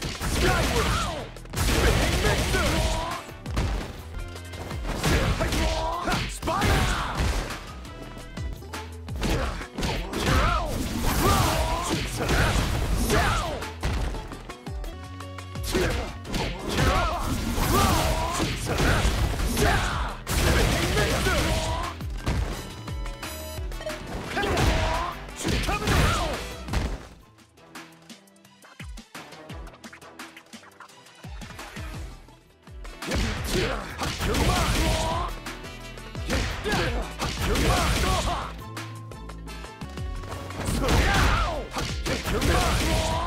Skyward! Spinning Mixer! Come on!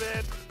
love it.